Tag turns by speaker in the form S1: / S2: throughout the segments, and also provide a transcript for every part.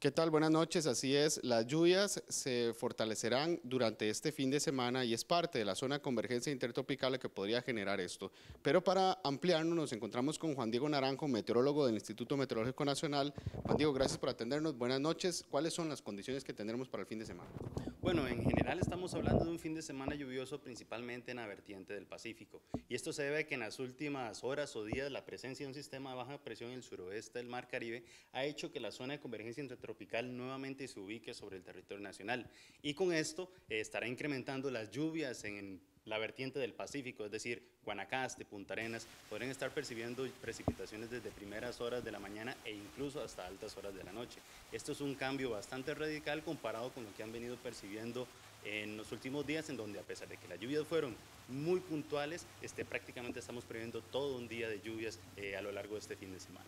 S1: ¿Qué tal? Buenas noches. Así es, las lluvias se fortalecerán durante este fin de semana y es parte de la zona de convergencia intertropical que podría generar esto. Pero para ampliarnos nos encontramos con Juan Diego Naranjo, meteorólogo del Instituto Meteorológico Nacional. Juan Diego, gracias por atendernos. Buenas noches. ¿Cuáles son las condiciones que tendremos para el fin de semana?
S2: Bueno, en general estamos hablando de un fin de semana lluvioso principalmente en la vertiente del Pacífico. Y esto se debe a que en las últimas horas o días la presencia de un sistema de baja presión en el suroeste del Mar Caribe ha hecho que la zona de convergencia intertropical tropical nuevamente se ubique sobre el territorio nacional. Y con esto eh, estará incrementando las lluvias en la vertiente del Pacífico, es decir, Guanacaste, Punta Arenas, podrían estar percibiendo precipitaciones desde primeras horas de la mañana e incluso hasta altas horas de la noche. Esto es un cambio bastante radical comparado con lo que han venido percibiendo en los últimos días, en donde a pesar de que las lluvias fueron muy puntuales, este, prácticamente estamos previendo todo un día de lluvias eh, a lo largo de este fin de semana.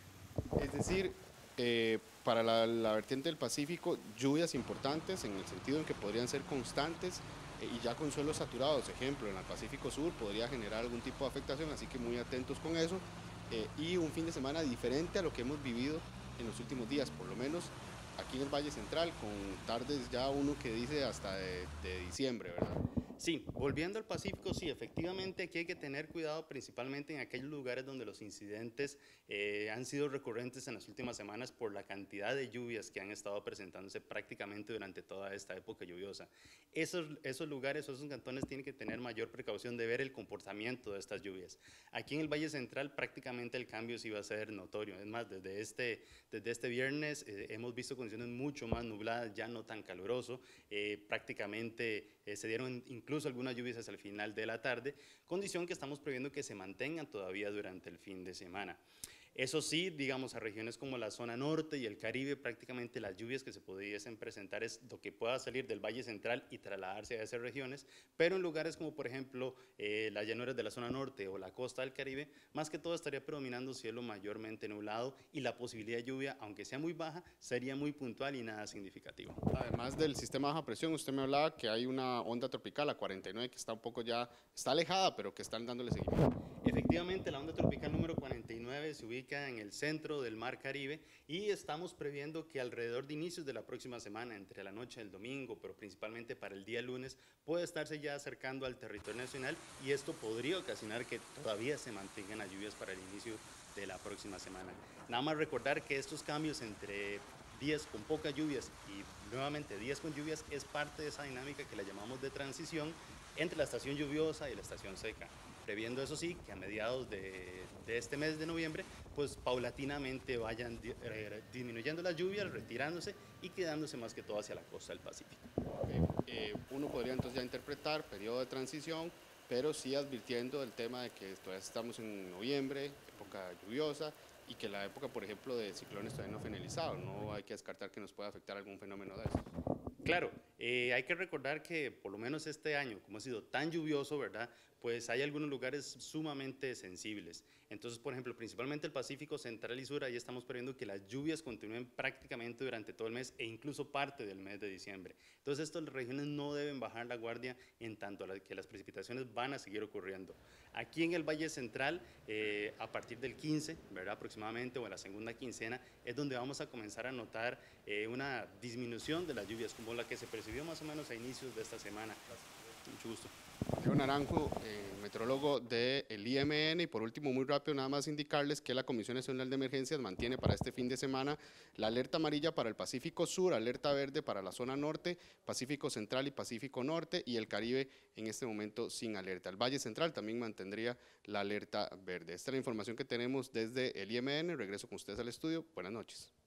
S1: Es decir, eh, para la, vertiente del Pacífico, lluvias importantes en el sentido en que podrían ser constantes y ya con suelos saturados, ejemplo, en el Pacífico Sur podría generar algún tipo de afectación, así que muy atentos con eso. Eh, y un fin de semana diferente a lo que hemos vivido en los últimos días, por lo menos aquí en el Valle Central, con tardes ya uno que dice hasta de, de diciembre, ¿verdad?
S2: Sí, volviendo al Pacífico, sí, efectivamente aquí hay que tener cuidado principalmente en aquellos lugares donde los incidentes eh, han sido recurrentes en las últimas semanas por la cantidad de lluvias que han estado presentándose prácticamente durante toda esta época lluviosa. Esos, esos lugares, esos cantones tienen que tener mayor precaución de ver el comportamiento de estas lluvias. Aquí en el Valle Central prácticamente el cambio sí va a ser notorio. Es más, desde este, desde este viernes eh, hemos visto condiciones mucho más nubladas, ya no tan caluroso. Eh, prácticamente se dieron incluso incluso algunas lluvias hasta el final de la tarde, condición que estamos previendo que se mantengan todavía durante el fin de semana. Eso sí, digamos, a regiones como la zona norte y el Caribe, prácticamente las lluvias que se pudiesen presentar es lo que pueda salir del Valle Central y trasladarse a esas regiones, pero en lugares como, por ejemplo, eh, las llanuras de la zona norte o la costa del Caribe, más que todo estaría predominando cielo mayormente nublado y la posibilidad de lluvia, aunque sea muy baja, sería muy puntual y nada significativo.
S1: Además del sistema de baja presión, usted me hablaba que hay una onda tropical, la 49, que está un poco ya, está alejada, pero que están dándole seguimiento.
S2: Efectivamente, la onda tropical número 49 se ubica en el centro del Mar Caribe y estamos previendo que alrededor de inicios de la próxima semana, entre la noche del domingo, pero principalmente para el día lunes, puede estarse ya acercando al territorio nacional y esto podría ocasionar que todavía se mantengan las lluvias para el inicio de la próxima semana. Nada más recordar que estos cambios entre días con pocas lluvias y nuevamente días con lluvias es parte de esa dinámica que la llamamos de transición entre la estación lluviosa y la estación seca. Previendo eso sí, que a mediados de, este mes de noviembre, pues paulatinamente vayan eh, disminuyendo las lluvias, retirándose y quedándose más que todo hacia la costa del Pacífico.
S1: Eh, uno podría entonces ya interpretar periodo de transición, pero sí advirtiendo del tema de que todavía estamos en noviembre, época lluviosa, y que la época, por ejemplo, de ciclones todavía no ha finalizado, no hay que descartar que nos pueda afectar algún fenómeno de eso.
S2: Claro, eh, hay que recordar que por lo menos este año, como ha sido tan lluvioso, ¿verdad? Pues hay algunos lugares sumamente sensibles. Entonces, por ejemplo, principalmente el Pacífico Central y Sur, ahí estamos previendo que las lluvias continúen prácticamente durante todo el mes e incluso parte del mes de diciembre. Entonces, estas regiones no deben bajar la guardia en tanto que las precipitaciones van a seguir ocurriendo. Aquí en el Valle Central, eh, a partir del 15, ¿verdad? Aproximadamente, o en la segunda quincena, es donde vamos a comenzar a notar eh, una disminución de las lluvias, la que se percibió más o menos a inicios de esta semana. Mucho gusto.
S1: Leo Naranjo, eh, meteorólogo del IMN y por último muy rápido nada más indicarles que la Comisión Nacional de Emergencias mantiene para este fin de semana la alerta amarilla para el Pacífico Sur, alerta verde para la zona norte, Pacífico Central y Pacífico Norte y el Caribe en este momento sin alerta. El Valle Central también mantendría la alerta verde. Esta es la información que tenemos desde el IMN. Regreso con ustedes al estudio. Buenas noches.